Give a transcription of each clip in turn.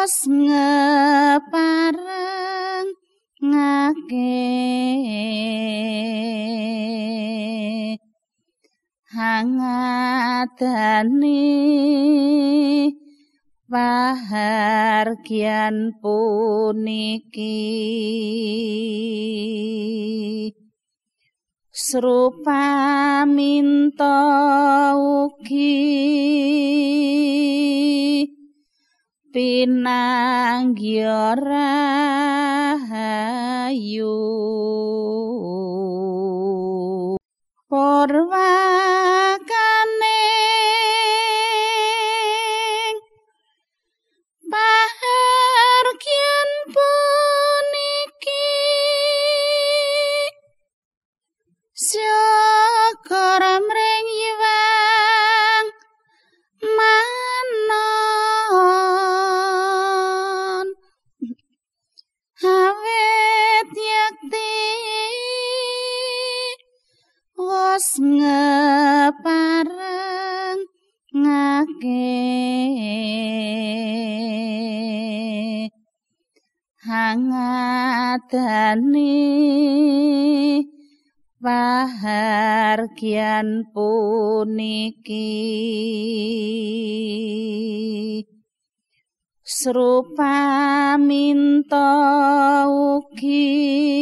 wos ngepareng ngake hangatani pahargian puniki. Srupa minta ugi pinanggya rahayu purwakane wos ngepareng ngake hangatani pahargian puniki. Srupa minta ugi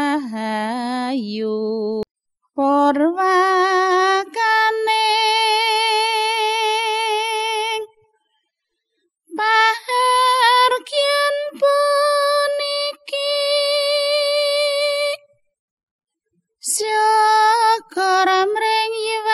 rahayu purwakane pahargyan puniki mring yiwang